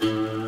Música